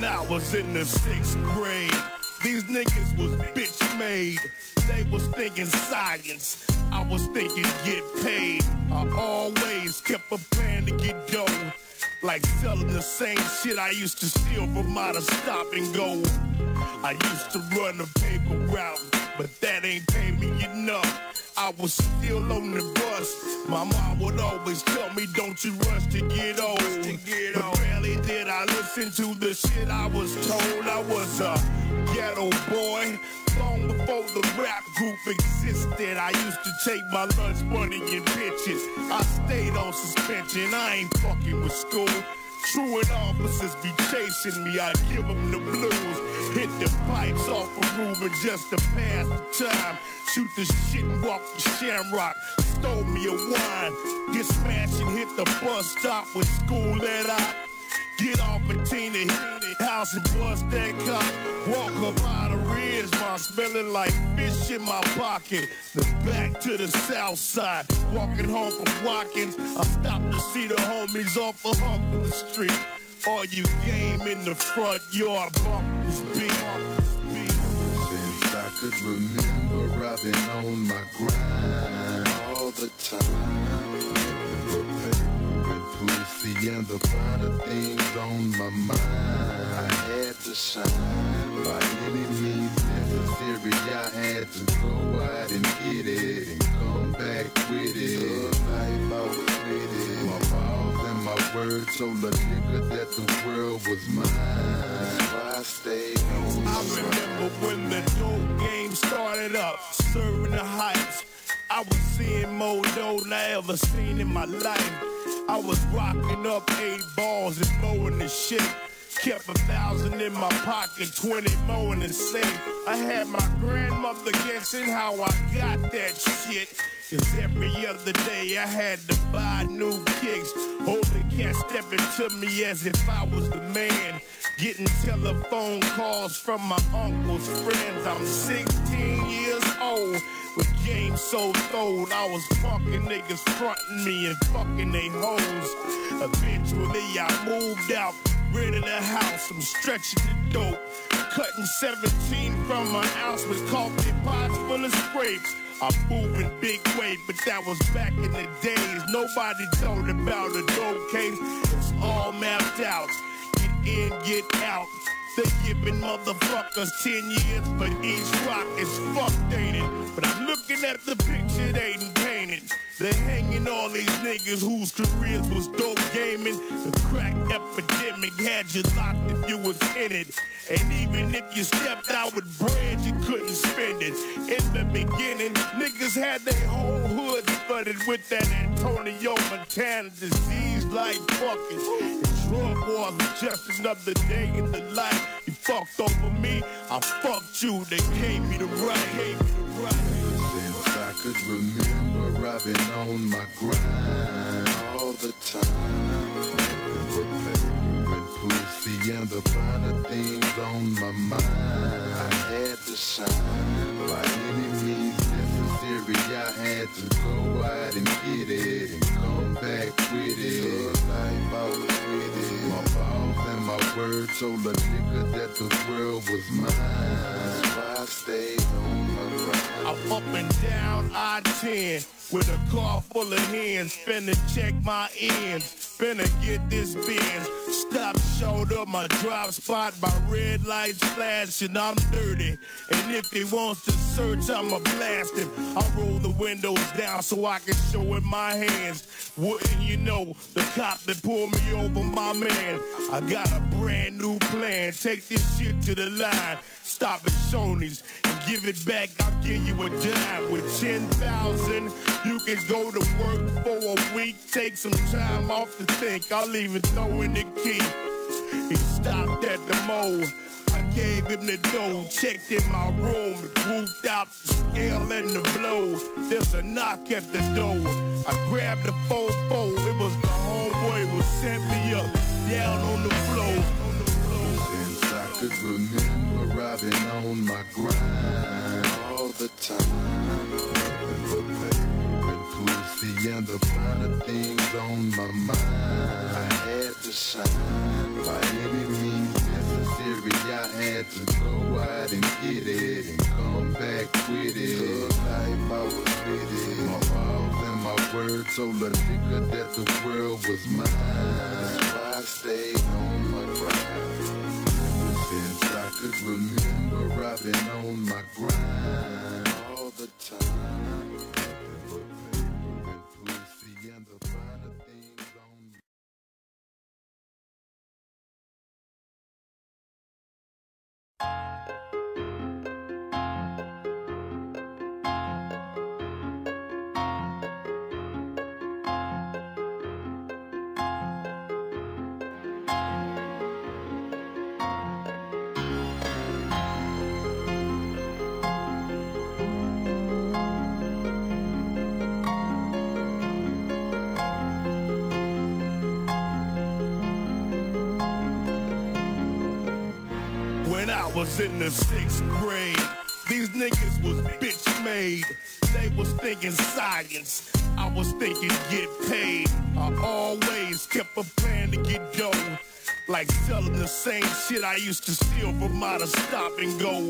when I was in the sixth grade. These niggas was bitch made. They was thinking science. I was thinking get paid. I always kept a plan to get dough. Like selling the same shit I used to steal from out of stop and go. I used to run the paper route, but that ain't pay me enough. I was still on the bus. My mom would always tell me, don't you rush to get old. To get but old. rarely did I listen to the shit I was told. I was a ghetto boy. Long before the rap group existed, I used to take my lunch money in bitches. I stayed on suspension, I ain't fucking with school. Truant officers be chasing me, I give them the blues. Hit the pipes off a Ruben just to pass the time. Shoot the shit and walk the shamrock. Stole me a wine. Get smashed and hit the bus stop with school let out. Get off a teeny house and bust that cop. Walk up out of Ridgemont, smelling like fish in my pocket. Then back to the south side, walking home from Watkins. I stopped to see the homies off a hump in the street. All you game in the front yard, bumpers beat. Since I could remember, I've been on my grind all the time. And the finer things on my mind. I had to shine by any means necessary. I had to go out and get it and come back with it. Life was with it. My balls and my word told a nigga that the world was mine. So I stayed on I remember when the dope game started up, serving the heights. I was seeing more dough than I ever seen in my life. I was rocking up eight balls and mowing the shit. Kept a thousand in my pocket, 20 more in the safe. I had my grandmother guessing how I got that shit. Cause every other day I had to buy new kicks. Older cats stepping to me as if I was the man. Getting telephone calls from my uncle's friends. I'm 16 years old. Games so throwed, I was fucking niggas fronting me and fucking they hoes. Eventually I moved out, rid of the house, I'm stretching the dope. Cutting 17 from my house with coffee pots full of scrapes. I'm moving big weight, but that was back in the days. Nobody told about a dope case. It's all mapped out. Get in, get out. They giving motherfuckers 10 years for each rock. Fucked, ain't it? But I'm looking at the picture they done painted. They're hanging all these niggas whose careers was dope gaming. The crack epidemic had you locked if you was in it. And even if you stepped out with bread, you couldn't spend it. In the beginning, niggas had their whole hood flooded with that Antonio Montana disease like fucking. Drug war just another day in the life. You fucked over me, I fucked you. They gave me the right, gave me the right. Since I could remember, I've been on my grind word told a nigga that the world was mine. So I stayed on my grind. I'm up and down I-10 with a car full of hands. Finna check my ends. Finna get this Benz. Up my drop spot. My red lights flashing. I'm dirty. And if he wants to search, I'ma blast him. I roll the windows down so I can show him my hands. Wouldn't you know, the cop that pulled me over, my man. I got a brand new plan. Take this shit to the line. Stop at Shoney's and give it back. I'll give you a dime with 10,000. You can go to work for a week, take some time off to think. I'll even throw in the key. He stopped at the mall. I gave him the dough, checked in my room, whooped out the scale and the blow. There's a knock at the door. I grabbed the fofo. It was the homeboy who sent me up, down on the floor. On the floor. Since I could remember, I've been on my grind all the time. And the finer things on my mind. I had to shine by any means necessary. I had to go out and get it and come back with it. Good life, I was with it. My vows and my words told a nigga that the world was mine. That's why I stayed on my grind. Ever since I could remember, I've been on my grind When I was in the sixth grade, these niggas was bitch made. They was thinking science, I was thinking get paid. I always kept a plan to get dough. Like selling the same shit I used to steal from out of stop and go.